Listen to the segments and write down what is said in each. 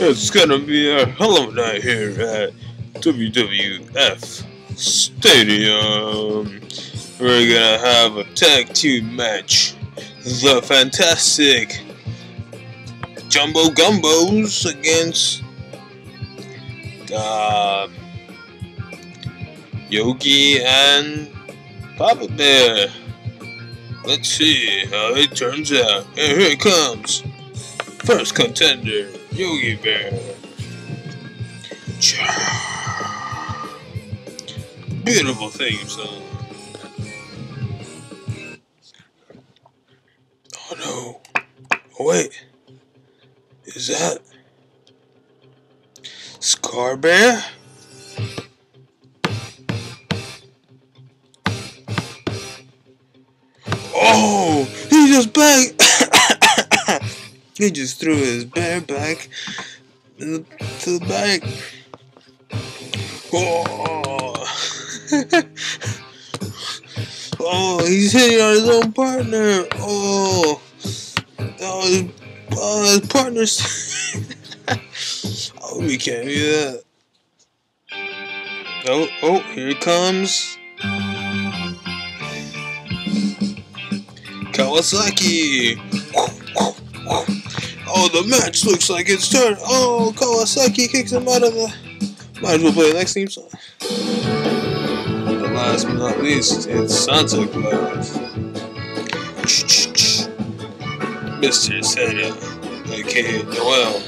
It's gonna be a hell of a night here at WWF Stadium. We're gonna have a tag team match. The Fantastic Jumbo Gumbos against uh, Yogi and Papa Bear. Let's see how it turns out. And here it comes. First contender, Yogi Bear. Beautiful theme song. Oh no. Oh wait. Is that Scar Bear? Oh, he just back. he just threw his bear back to the back. Oh. oh, he's hitting on his own partner. Oh, oh, his, oh, his partner's. oh, we can't do that. Oh, oh, here it comes. Kawasaki. Oh, the match looks like it's turned. Oh, Kawasaki kicks him out of the. Might as well play the next theme song. And last but not least, it's Santa Claus. Mr. Santa, aka Noel.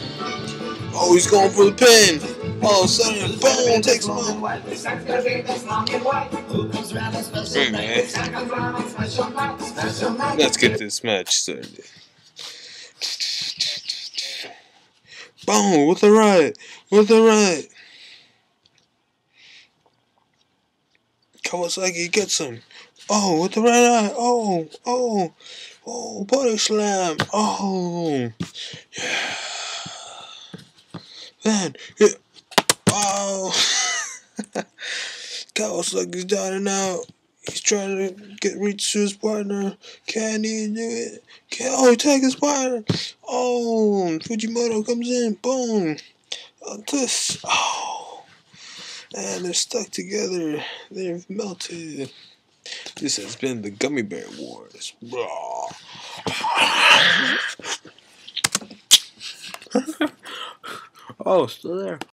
Oh, he's going for the pin. All of a sudden, boom, takes him out. Hey, man. Let's get this match started. Boom, with the right, with the right. Kawasaki gets him. Oh, with the right eye. Oh, oh, oh, body slam. Oh, yeah. Then, yeah. oh, Kawasaki's down and out. He's trying to get reach to his partner. Can he do it? Can oh he his partner? Oh Fujimoto comes in. Boom. Uh, this oh and they're stuck together. They've melted. This has been the Gummy Bear Wars. oh, still there.